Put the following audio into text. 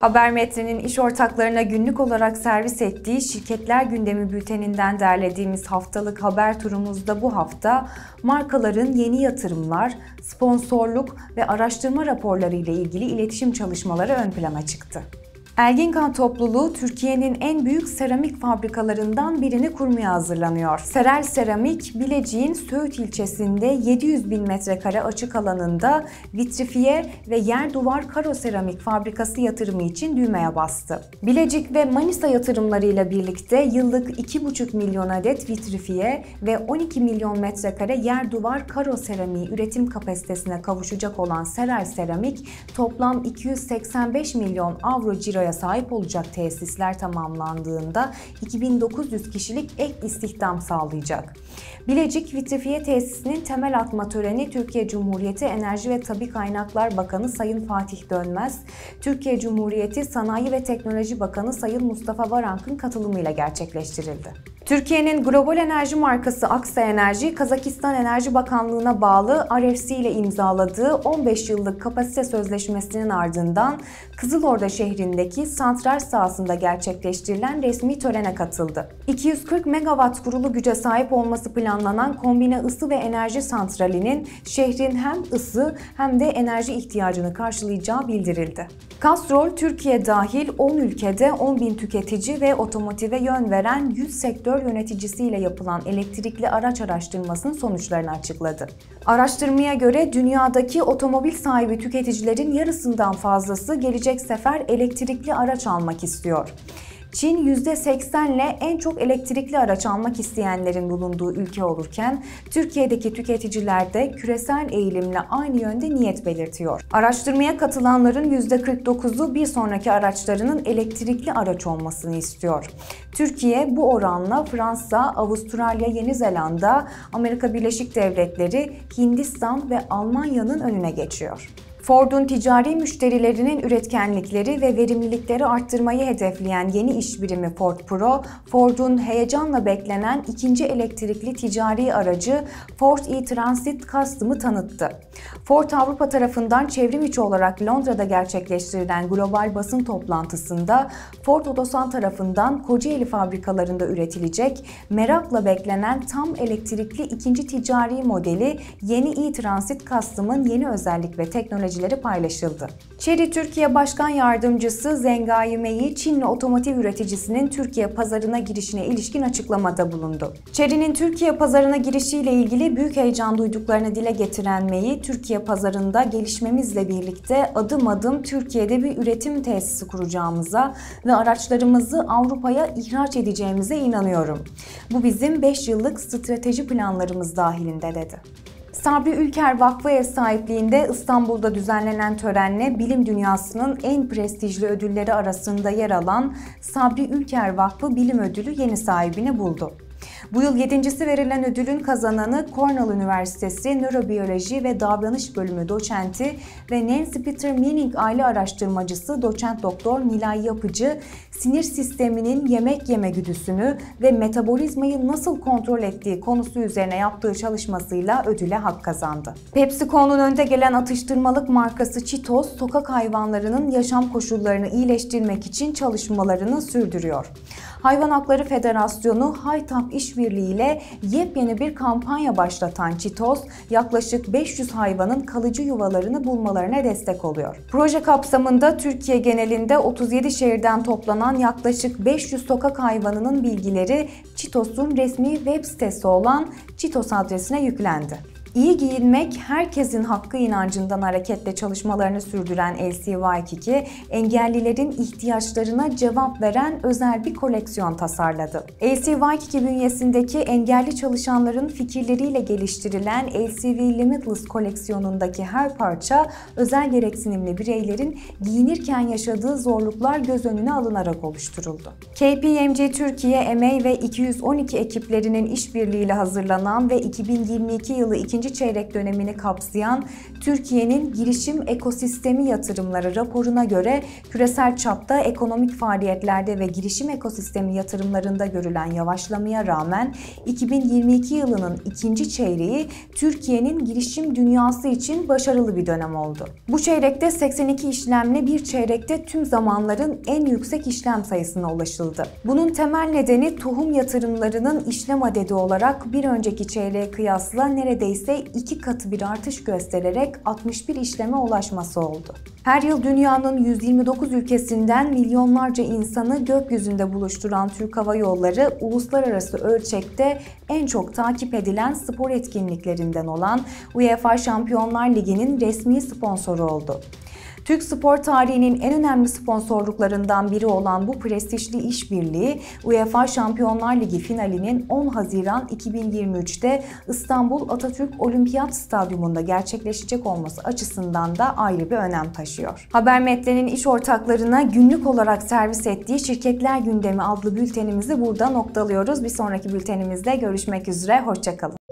Haber Metre'nin iş ortaklarına günlük olarak servis ettiği Şirketler Gündemi bülteninden derlediğimiz haftalık haber turumuzda bu hafta markaların yeni yatırımlar, sponsorluk ve araştırma raporları ile ilgili iletişim çalışmaları ön plana çıktı. Erginkan topluluğu Türkiye'nin en büyük seramik fabrikalarından birini kurmaya hazırlanıyor. Serel Seramik, Bilecik'in Söğüt ilçesinde 700 bin metrekare açık alanında vitrifiye ve yer duvar karo seramik fabrikası yatırımı için düğmeye bastı. Bilecik ve Manisa yatırımlarıyla birlikte yıllık 2,5 milyon adet vitrifiye ve 12 milyon metrekare yer duvar karo seramiği üretim kapasitesine kavuşacak olan Serel Seramik, toplam 285 milyon avro ciro kadroya sahip olacak tesisler tamamlandığında 2900 kişilik ek istihdam sağlayacak. Bilecik Vitrifiye Tesisi'nin temel atma töreni Türkiye Cumhuriyeti Enerji ve Tabi Kaynaklar Bakanı Sayın Fatih Dönmez, Türkiye Cumhuriyeti Sanayi ve Teknoloji Bakanı Sayın Mustafa Varank'ın katılımıyla gerçekleştirildi. Türkiye'nin global enerji markası Aksa Enerji, Kazakistan Enerji Bakanlığı'na bağlı RFC ile imzaladığı 15 yıllık kapasite sözleşmesinin ardından Kızılorda şehrindeki santral sahasında gerçekleştirilen resmi törene katıldı. 240 megawatt kurulu güce sahip olması planlanan kombine ısı ve enerji santralinin şehrin hem ısı hem de enerji ihtiyacını karşılayacağı bildirildi. Castrol, Türkiye dahil 10 ülkede 10 bin tüketici ve otomotive yön veren 100 sektör yöneticisiyle yapılan elektrikli araç araştırmasının sonuçlarını açıkladı. Araştırmaya göre dünyadaki otomobil sahibi tüketicilerin yarısından fazlası gelecek sefer elektrikli araç almak istiyor. Çin %80 ile en çok elektrikli araç almak isteyenlerin bulunduğu ülke olurken Türkiye'deki tüketiciler de küresel eğilimle aynı yönde niyet belirtiyor. Araştırmaya katılanların %49'u bir sonraki araçlarının elektrikli araç olmasını istiyor. Türkiye bu oranla Fransa, Avustralya, Yeni Zelanda, Amerika Birleşik Devletleri, Hindistan ve Almanya'nın önüne geçiyor. Ford'un ticari müşterilerinin üretkenlikleri ve verimlilikleri arttırmayı hedefleyen yeni iş birimi Ford Pro, Ford'un heyecanla beklenen ikinci elektrikli ticari aracı Ford e-Transit Custom'ı tanıttı. Ford Avrupa tarafından çevrim içi olarak Londra'da gerçekleştirilen global basın toplantısında Ford Otosan tarafından Kocaeli fabrikalarında üretilecek merakla beklenen tam elektrikli ikinci ticari modeli yeni e-Transit Custom'ın yeni özellik ve teknoloji teknolojileri paylaşıldı. Chery Türkiye Başkan Yardımcısı Zengai Mei, Çinli otomotiv üreticisinin Türkiye pazarına girişine ilişkin açıklamada bulundu. Chery'nin Türkiye pazarına girişiyle ilgili büyük heyecan duyduklarını dile getiren Mei, Türkiye pazarında gelişmemizle birlikte adım adım Türkiye'de bir üretim tesisi kuracağımıza ve araçlarımızı Avrupa'ya ihraç edeceğimize inanıyorum. Bu bizim 5 yıllık strateji planlarımız dahilinde dedi. Sabri Ülker Vakfı ev sahipliğinde İstanbul'da düzenlenen törenle bilim dünyasının en prestijli ödülleri arasında yer alan Sabri Ülker Vakfı Bilim Ödülü yeni sahibini buldu. Bu yıl yedincisi verilen ödülün kazananı Cornell Üniversitesi Nörobiyoloji ve Davranış Bölümü doçenti ve Nancy Peter Meaning aile araştırmacısı doçent doktor Nilay Yapıcı, sinir sisteminin yemek yeme güdüsünü ve metabolizmayı nasıl kontrol ettiği konusu üzerine yaptığı çalışmasıyla ödüle hak kazandı. PepsiCo'nun önde gelen atıştırmalık markası Cheetos, sokak hayvanlarının yaşam koşullarını iyileştirmek için çalışmalarını sürdürüyor. Hayvan Hakları Federasyonu Haytap İşbirliği ile yepyeni bir kampanya başlatan Çitos, yaklaşık 500 hayvanın kalıcı yuvalarını bulmalarına destek oluyor. Proje kapsamında Türkiye genelinde 37 şehirden toplanan yaklaşık 500 sokak hayvanının bilgileri Çitos'un resmi web sitesi olan Çitos adresine yüklendi. İyi giyinmek herkesin hakkı inancından hareketle çalışmalarını sürdüren LC Waikiki, engellilerin ihtiyaçlarına cevap veren özel bir koleksiyon tasarladı. LC Waikiki bünyesindeki engelli çalışanların fikirleriyle geliştirilen LCV Limitless koleksiyonundaki her parça özel gereksinimli bireylerin giyinirken yaşadığı zorluklar göz önüne alınarak oluşturuldu. KPMG Türkiye, EMEI ve 212 ekiplerinin işbirliğiyle hazırlanan ve 2022 yılı ikinci ikinci çeyrek dönemini kapsayan Türkiye'nin girişim ekosistemi yatırımları raporuna göre küresel çapta ekonomik faaliyetlerde ve girişim ekosistemi yatırımlarında görülen yavaşlamaya rağmen 2022 yılının ikinci çeyreği Türkiye'nin girişim dünyası için başarılı bir dönem oldu. Bu çeyrekte 82 işlemle bir çeyrekte tüm zamanların en yüksek işlem sayısına ulaşıldı. Bunun temel nedeni tohum yatırımlarının işlem adedi olarak bir önceki çeyreğe kıyasla neredeyse iki katı bir artış göstererek 61 işleme ulaşması oldu. Her yıl dünyanın 129 ülkesinden milyonlarca insanı gökyüzünde buluşturan Türk Hava Yolları uluslararası ölçekte en çok takip edilen spor etkinliklerinden olan UEFA Şampiyonlar Ligi'nin resmi sponsoru oldu. Türk spor tarihinin en önemli sponsorluklarından biri olan bu prestijli işbirliği UEFA Şampiyonlar Ligi finalinin 10 Haziran 2023'te İstanbul Atatürk Olimpiyat Stadyumunda gerçekleşecek olması açısından da ayrı bir önem taşıyor. Haber Metle'nin iş ortaklarına günlük olarak servis ettiği Şirketler Gündemi adlı bültenimizi burada noktalıyoruz. Bir sonraki bültenimizde görüşmek üzere, hoşçakalın.